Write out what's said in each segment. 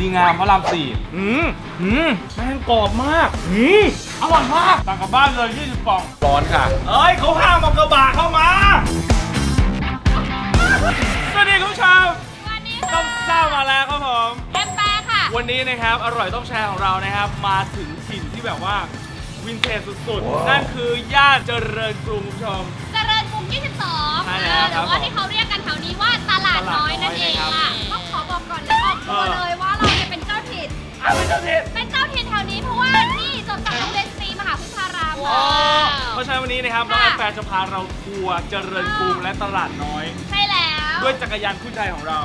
ดีงามพระรามสี่อืมอืมแม่งกรอบมากอืมอร่อยมากสั่งกลับบ้านเลย20กล่อง ร้อนค่ะ เอ้ยเขาห้ามเอากระบะเข้ามา สวัสดีคุณผู้ชมวันนี้ต้ค่ะมเศร้ามาแล้วครับผม แอมแปร์ค่ะ วันนี้นะครับ อร่อยต้องแชร์ของเรานะครับ มาถึงถิ่นที่แบบว่า วินเทจสุดๆ นั่นคือย่านเจริญกรุงคุณผู้ชม เจริญกรุง 22ใช่เอแล้วอหรือว่าที่เขาเรียกกันแถวนี้ว่าตลาดน้อยนั่นเองค่ะต้องขอบอกก่อนเลยออกตัวเลยว่าาวเป็นเจ้าถิ่นเป็นเจ้าถิ่นแถวนี้เพราะว่านี่จบจากโรงเรียนสตรีมหาพฤฒารามอ๋มาอเพราะฉะนั้นวันนี้นะครับน้องค่ะแอมแฟร์จะพาเราทัวร์เจริญกรุงและตลาดน้อย ใช่แล้ว ด้วยจักรยานคู่ใจของเรา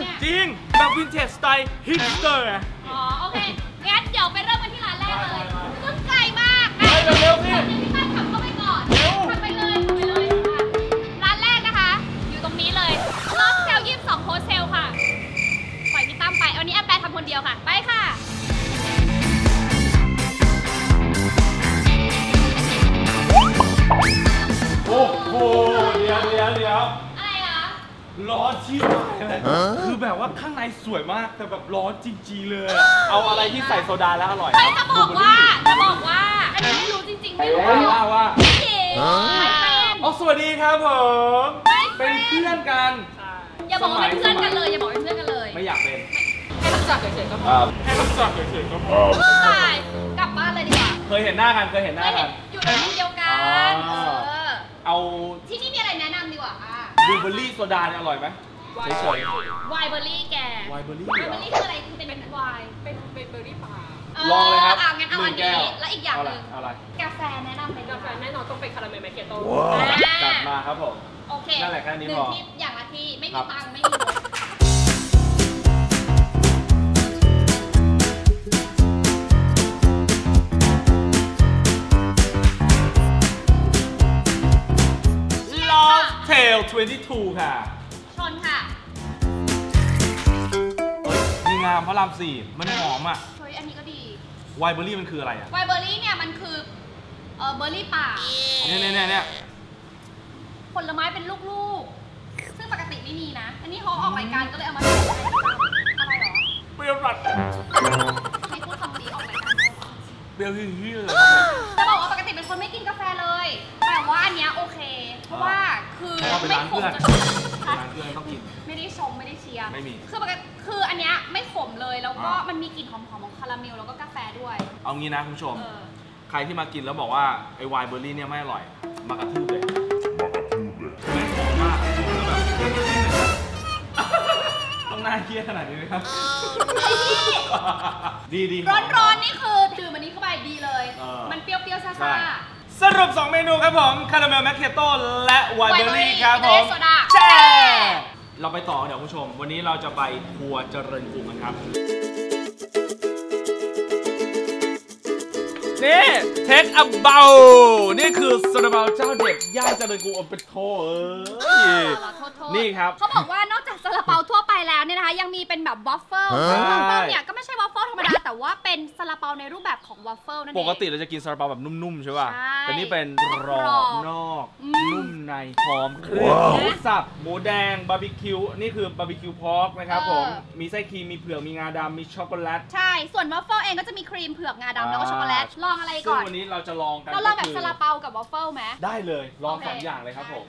เนี่ยจริงแบบวินเทจสไตล์ฮิปสเตอร์อ๋อ ร้อนชิบหายเลยคือแบบว่าข้างในสวยมากแต่แบบร้อนจริงๆเลยอะเอาอะไรที่ใส่โซดาแล้วอร่อยไม่จะบอกว่า จะบอกว่า อันนี้ไม่รู้จริงๆ ไม่รู้ว่าว่าว่าพี่เก๋ไม่แฟนอ๋อสวัสดีครับผมไม่แฟนเป็นเพื่อนกัน อย่าบอกว่าเป็นเพื่อนกันเลยอย่าบอกเป็นเพื่อนกันเลย ไม่อยากเป็นให้รู้จักเฉยๆก็พออ่าให้รู้จักเฉยๆก็พอไปกลับบ้านเลยดีกว่า เคยเห็นหน้ากันเคยเห็นหเคน้ายเห็กันนอยู่ในที่เดียวกันอ๋อเออเอาที่นี่ บลูเบอร์รี่โซดาเนี่ยอร่อยไหมเฉยไวน์เบอร์รี่แกๆไวน์เบอร์รี่ไวน์เหรเบออร์รี่คืออะไรคือเป็นไวน์เป็นเป็นเบอร์รี่ป่าลองเลยครับอะงั้นเอาอันหนึ่งแก้นี้วและอีกอย่างหนึ่งเอาอะไรกาแฟแนะนำเลยกาแฟแน่นอนต้องเป็นคาราเมลแมคเคียโต้อ่าจัดมาครับผมโอเคนั่นแหละแค่นี้หนึ่พงอที่อย่างละที่ไม่ครัมีบตังค์ไม่มี 22 ค่ะชนค่ะเฮ้ยดีงามพระรามสี่มันหอมอะเฮ้ยอันนี้ก็ดีไวน์เบอร์รี่มันคืออะไรอะไวน์เบอร์รี่เนี่ยมันคือเออเบอร์รี่ป่าเนี่ยเนี่ยเนี่ยเนี่ยผลไม้เป็นลูกๆ ซึ่งปกติไม่มีนะ อันนี้เขาออกรายการก็เลยเอามาใส่ในอะไรเหรอเปรี้ยวรัดให้พูดคำดีออกรายการได้เหรอเปรี้ยวฮี้ๆเลยครับผมจะบอกว่าปกติเป็นคนไม่กินกาแฟเลย แต่ว่าอันเนี้ยโอเค เพราะว่าคือเพราะว่าเป็นไม่ร้านขมเพื่อนจนเป็นร้านเพื่อนต้องกิน ไม่ได้ชมไม่ได้เชียร์ไม่มี คือปกติคืออันเนี้ยไม่ขมเลยแล้วก็อ่ามัมันมีกลิ่นหอมๆของคาราเมลแล้วก็กาแฟด้วยเอางี้นะคุณผู้ชม เออใครที่มากินแล้วบอกว่าไอ้ไวน์เบอร์รี่เนี่ยไม่อร่อย มากระทืบเลย มากระทืบเลยไม่หอมมากแล้วแบบต้องหน้าเครียดขนาดนี้ไหมครับ ดีดีหมร้อนๆนี่คือดื่มอันนี้เข้าไปดีเลย เออมันเปรี้ยวๆซ่าใช่ สรุป 2 เมนูครับผม caramel macchiato และ wild berry ครับผม soda แช่เราไปต่อเดี๋ยวคุณผู้ชม วันนี้เราจะไปทัวร์เจริญกรุงกันครับนี่ Take a Bao นี่คือซาลาเปาเจ้าเด็ดย่านเจริญกรุงเอาไปโทเอ้ยขอโทษโทษนี่ครับเขาบอกว่านอกจาก แล้วเนี่ยนะคะยังมีเป็นแบบวอฟเฟิลใช่ซึ่งวอฟเฟิลเนี่ยก็ไม่ใช่วอฟเฟิลธรรมดา แต่ว่าเป็นซาลาเปาในรูปแบบของวอฟเฟิลนั่นเอง ปกติเราจะกินซาลาเปาแบบนุ่มๆใช่ป่ะใช่แต่นี่เป็นกรอบกรอบนอกอืมนุ่มในหอมเครื่องหมูสับหมูแดงบาร์บีคิวนี่คือ barbecue pork นะครับผมมีไส้ครีมมีเผือกมีงาดำมีช็อกโกแลตใช่ส่วนวอฟเฟิลเองก็จะมีครีมเผือกงาดำแล้วก็ช็อกโกแลตลองอะไรซึ่งก่อนวันนี้เราจะลองกันเราลองแบบก็คืซาลาเปากับวอฟเฟิลไหมได้เลยลองโคสองอย่างเลยครับผม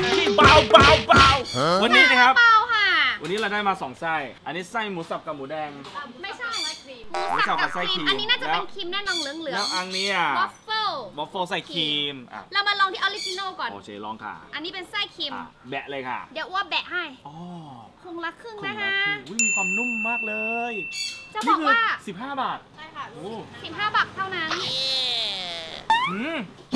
ที่เบาเบาเบาวันนี้นะครับ เปาค่ะ วันนี้เราได้มาสองไส้ อันนี้ไส้หมูสับกับหมูแดง ไม่ใช่ครีมหมูสับกับไส้ครีม อันนี้น่าจะเป็นแล้วครีมแน่นอนเหลืองเหลือแล้งวอันนี้อะวอฟเฟิลวอฟเฟิลใส่ครีมอะเรามาลองที่ออริจินอลก่อน โอเคลองค่ะ อันนี้เป็นไส้ครีมอะแบะเลยค่ะ เดี๋ยวอ้ว่าแบะให้อ๋อคงละครึ่งคุณนะรัคะกคืออุ้ยมีความนุ่มมากเลย จะบอกว่านี่คือ15 บาท ใช่ค่ะโอ้15 บาทเท่านั้นอืมหอม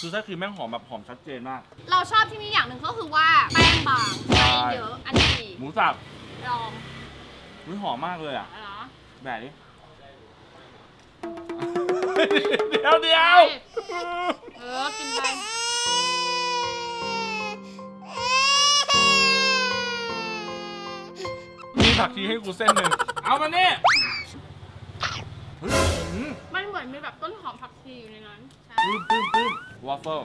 คือไส้ครีมแม่งหอมแบบหอมชัดเจนมาก เราชอบที่นี่อย่างหนึ่งก็คือว่าแป้งบางใช่ไส้เยอะ อันนี้ดีหมูสับลองอุ้ยหอมมากเลยอะเหรอแบะดิเดี๋ยวเดี๋ยวเออ กินไป มีผักชีให้กูเส้นหนึ่ง เอามาเนี่ยเฮ้ยอืมมันเหมือนมีแบบต้นหอมผักชีอยู่ในนั้น ใช่ปื้มปื้มปื้ม วอฟเฟิล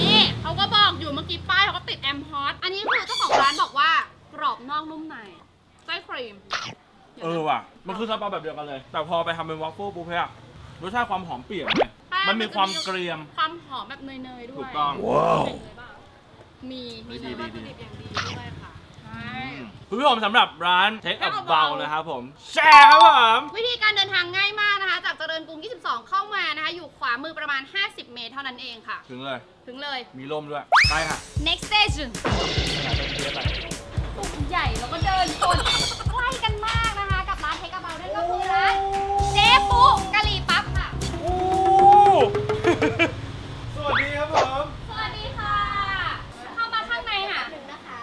นี่เขาก็บอกอยู่เมื่อกี้ป้ายเขาก็ติด I'm hot อันนี้คือเจ้าของร้านบอกว่ากรอบนอกนุ่มในไส้ครีมเออว่ะ มันคือซาลาเปาแบบเดียวกันเลย แต่พอไปทำเป็นวอฟเฟิลปุ๊บเนี่ยรสชาติความหอมเปลี่ยนเลยมันมีความเกรียม ความหอมแบบเนยๆด้วย ถูกต้องเนยๆเปล่ามี มีดีเนยดีวัตถุดีดิบอย่างดีด้วยค่ะใช่ คุณผู้ชมสำหรับร้านเทคอัพ Take a เบา Bow นะครับผม แชร์ครับผมวิธีการเดินทางง่ายมากนะคะ จากเจริญกรุง 22 เข้ามานะคะ อยู่ขวามือประมาณ 50 เมตรเท่านั้นเองค่ะ ถึงเลย ถึงเลย มีร่มด้วย ไปค่ะ next station ตุ่มใหญ่แล้วก็เดินชนใกล้กันมากนะคะ กับร้านเทคเบานั่นก็คือร้านเจ๊ปุ๊กะหรี่ปั๊บค่ะ โอ้ สวัสดีครับผม สวัสดีค่ะ เข้ามาข้างในค่ะ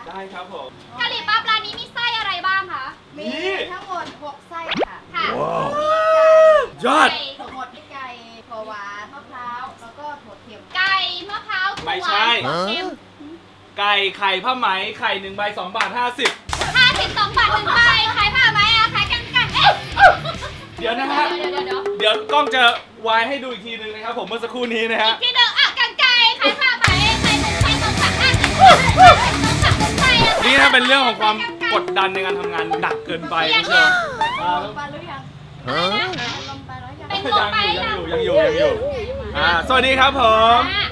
ได้ ครับผมกะหรี่ปั๊บร้านนี้มีไส้อะไรบ้างคะมีนี่ทั้งหมด6ไส้ค่ะค่ะยอดไก่ทั้งหมดมีไก่ถั่วหวานมะพร้าวแล้วก็ถั่วเค็มไก่มะพร้าวถั่วไม่ใช่เค็มไก่ไข่ผ้าไหมไข่หนึ่งใบสองบาทห้าสิบห้าสิบสองบาทหนึ่งใบขายผ้าไหมอะขายกันไก่เอ๊ะเดี๋ยวนะฮะเดี๋ยวเดี๋ยวเดี๋ยวเดี๋ยวกล้องจะวายให้ดูอีกทีนึงนะครับผมเมื่อสักครู่นี้นะฮะที่เดิมอะกันไก่ขายผ้าไหมขายหนึ่งใบสองบาทห้าสิบ นี่ถ้าเป็นเรื่องของความกดดันในการทำงานหนักเกินไปคุณผู้ชมอ่าลงไปหรือยังลงไปแล้วยังเป็นลงไปยังอยู่ยังอยู่ยังอยู่อ่าสวัสดีครับผมอะ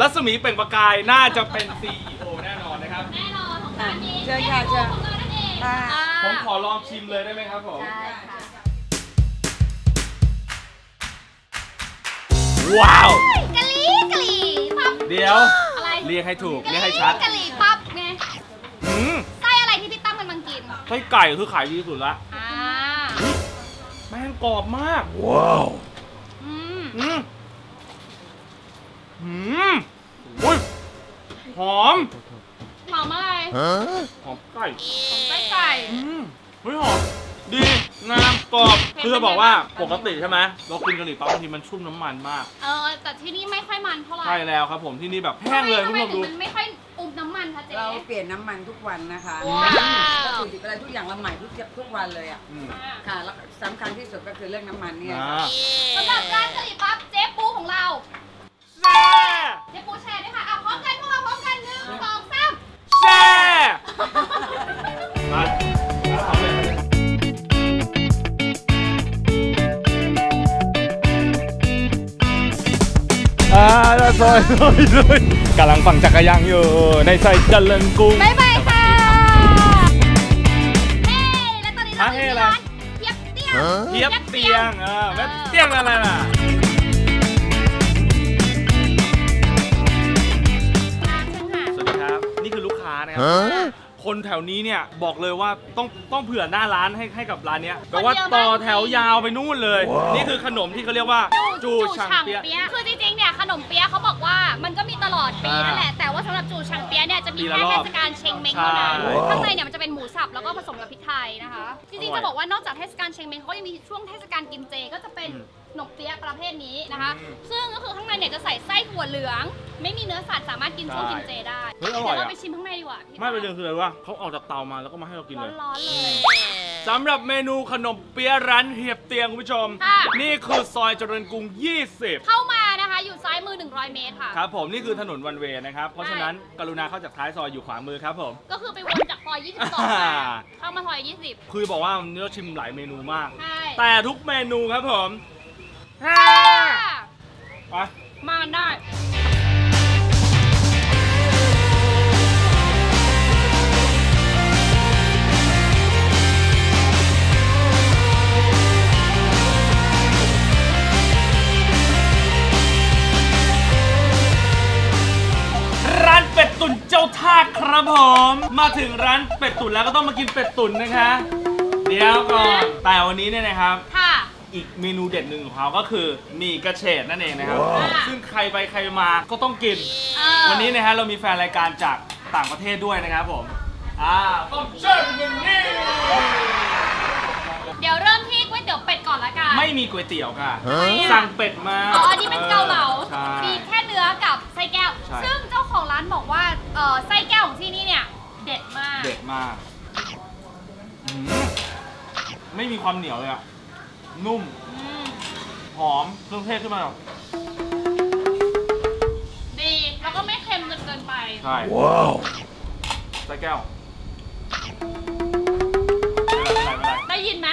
รัศมีเปล่งประกายน่าจะเป็น CEO แน่นอนนะครับแน่นอนของร้านนี้เชิญค่ะเชิญของเรานั่นเองค่ะอ่าผมขอลองชิมเลยได้ไหมครับผมได้ค่ะว้าวกะหรี่กะหรี่ปั๊บเดี๋ยวอะไรเรียกให้ถูกเรียกให้ชัดกะหรี่ปั๊บไง อืมไส้อะไรที่พี่ตั้มกำลังกิน ไส้ไก่คือขายดีที่สุดละอ่า แม่งกรอบมากอืม อืมอืมอุ้ย หอม หอมอะไร หอมไก่ของไส้ไก่ อืมเฮ้ยหอม ดีงามกรอบคือจะบอกว่าปกติใช่ไหมเรากินกะหรี่ปั๊บบางทีมันชุ่มน้ำมันมากเออแต่ที่นี่ไม่ค่อยมันเท่าไหร่ใช่แล้วครับผมที่นี่แบบแห้งเลยทำคุณไมผู้ชมถึงดู มันไม่ค่อยอุมน้ำมันคะเจ๊ เราเปลี่ยนน้ำมันทุกวันนะคะว้าววัตถุดิบอะไรทุกอย่างเราใหม่ทุกทุกวันเลยอะ อืมค่ะ แล้วสำคัญที่สุดก็คือเรื่องน้ำมันเนี่ยอ่า สำหรับร้านกะหรี่ปั๊บเจ๊ปูของเรา แซ่เจ๊ปูแชร์ด้วยค่ะอะพร้อมกันพวกเราพร้อมกันหนึ่งสองสาม แซ่มาาซอยซอยซอยกำลังฝั่งจักรยานอยู่ในซอยเจริญกรุงบ๊ายบายค่ะเฮ้และตอนนี้เราฮะเฮ้อยู่อะไรที่ร้านเทียบเตี้ยเทียบเตียงเออแม่เตียงอะไรล่ะสวัสดีครับ นี่คือลูกค้านะครับ คนแถวนี้เนี่ยบอกเลยว่าต้องต้องเผื่อหน้าร้านให้ให้กับร้านเนี้ยแปลว่าต่อแถวยาวไปนู่นเลย นี่คือขนมที่เขาเรียกว่า จูชังเปียะคือจริงๆเนี่ยขนมเปี๊ยะเขาบอกว่ามันก็มีตลอดปีอ่านั่นั่นแหละแต่ว่าสำหรับจูชังเปี๊ยะเนี่ยจะมีปีละแค่รเทอบศกาลเชงเม้งเท่านั้นใช่ข้างในเนี่ยมันจะเป็นหมูสับแล้วก็ผสมกับพริกไทยนะคะจริงอร่อยๆจะบอกว่านอกจากเทศกาลเชงเม้งเขาก็ยังมีช่วงเทศกาลกินเจก็จะเป็นอืมขนมเปี๊ยะประเภทนี้นะคะอืมซึ่งก็คือข้างในเนี่ยจะใส่ไส้ถั่วเหลือง ไม่มีเนื้อสัตว์สามารถกินช่วงใช่กินเจได้เฮ้ยอร่อยเดี๋ยวอะเราไปชิมข้างในดีกว่าพี่ไม่เป็นเรื่องคืออะไรว่าเขาออกจากเตามาแล้วก็มาให้เรากินเลยร้อนๆเลย สำหรับเมนูขนมเปี๊ยะร้านเหียบเตียงคุณผู้ชม ค่ะ นี่คือซอยเจริญกรุง 20 เข้ามานะคะ อยู่ซ้ายมือ 100 เมตรค่ะ ครับผมนี่คือถนนวันเวย์นะครับ เพราะฉะนั้นกรุณาเข้าจากท้ายซอยอยู่ขวามือครับผม ก็คือไปวนจากซอย22มาเข้ามาซอย20คือบอกว่าเนื้อชิมหลายเมนูมาก ใช่แต่ทุกเมนูครับผมค่ะไปมาได้าท่าครับผม มาถึงร้านเป็ดตุ๋นแล้วก็ต้องมากินเป็ดตุ๋นนะคะ เดี๋ยวก่อนแต่วันนี้เนี่ยนะครับ ค่ะ อีกเมนูเด็ดหนึ่งของเขาก็คือหมี่กระเฉดนั่นเองนะครับว้าวซึ่งใครไปใครมาก็ต้องกินเออวันนี้นะฮะเรามีแฟนรายการจากต่างประเทศด้วยนะครับผม อ่าต้องเชิญหนึ่งนี่เดี๋ยวเริ่มที่ก๋วยเตี๋ยวเป็ดก่อนละกันไม่มีก๋วยเตี๋ยวค่ะทำไมอะสั่งเป็ดมา อ๋ออันนี้เป็นเกาเหลา ใช่ มีแค่เนื้อกับไส้แก้ว ใช่ ซึ่งเจ้าของร้านบอกว่าเออไส้แก้วของที่นี่เนี่ยเด็ดมาก เด็ดมากอืมไม่มีความเหนียวเลยอะนุ่ม อืมหหอม เครื่องเทศขึ้นมาแบบดี แล้วก็ไม่เค็มจนเกินไป ใช่ว้าวใส่แก้วไม่เป็นไรไม่เป็นไรได้ยินไหม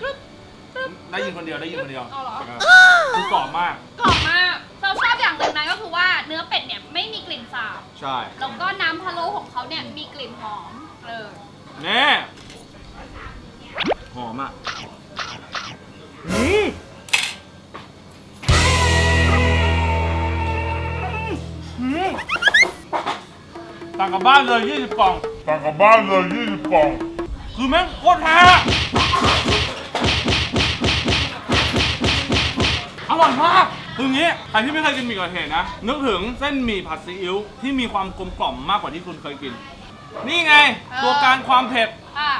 กรึ๊บกรึ๊บได้ยินคนเดียว ได้ยินคนเดียวเอาเหรอ คือกรอบมาก กรอบมากเราชอบอย่างหนึ่งนะก็คือว่าเนื้อเป็ดเนี่ยไม่มีกลิ่น สาบใช่แล้วก็น้ำพะโล้ของเขาเนี่ยมีกลิ่นหอมเออแน่หอมอะอืมอืมต่างกับบ้านเลย 20กล่องต่างกับบ้านเลย 20กล่อง คือแม่งโคตรแท้อร่อยมาก คืออย่างงี้ใครที่ไม่เคยกินหมี่กระเทศนะ นึกถึงเส้นหมี่ผัดซีอิ๊วที่มีความกลมกล่อมมากกว่าที่คุณเคยกิน นี่ไง ตัวการความเผ็ดอะ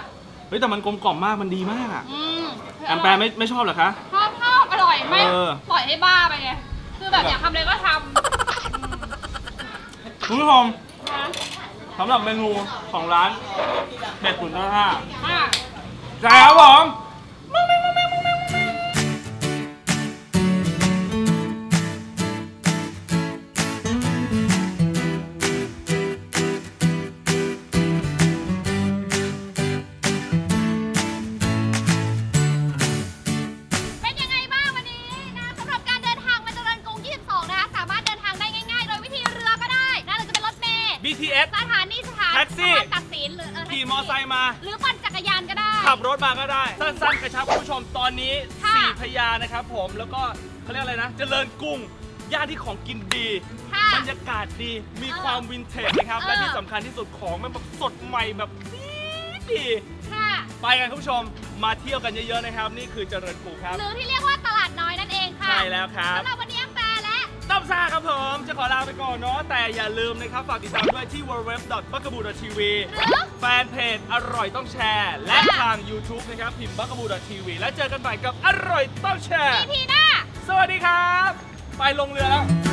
เฮ้ยแต่มันกลมกล่อมมากมันดีมากอะอืมแอมแปรไม่ไม่ชอบเหรอคะ ชอบชอบอร่อยไม่เออ ปล่อยให้บ้าไปไงคือแบบอยากทำอะไรก็ทคุณผู้ชมำนะสำหรับเมนูของร้านเป็ดตุ๋นท่าห้าอะ ใช่ครับผม ตัดสินหรือเขี่มอไซค์มา หรือปั่นจักรยานก็ได้ ขับรถมาก็ได้ สั้นๆกระชับคุณผู้ชมตอนนี้ค่ะ สี่พยานะครับผมแล้วก็เขาเรียกอะไรนะ เจริญกรุงย่านที่ของกินดี ค่ะ บรรยากาศดีมีเออความวินเทจนะครับ เออ และที่สำคัญที่สุดของมันแบบสดใหม่แบบดีดีค่ะ ไปกันคุณผู้ชมมาเที่ยวกันเยอะๆนะครับ นี่คือเจริญกรุงครับ หรือที่เรียกว่าตลาดน้อยนั่นเองค่ะใช่แล้วครับ สำหรับวัน ซ่าครับผม จะขอลาไปก่อนเนาะแต่อย่าลืมนะครับ ฝากติดตามด้วยที่ w w w b u g a b o o t v หรือแฟนเพจอร่อยต้องแชร์ และค่ะทาง YouTube นะครับ พิมพ์ b u g a b o o t v แล้วเจอกันใหม่กับอร่อยต้องแชร์ทีหน้า สวัสดีครับ ไปลงเรือแล้ว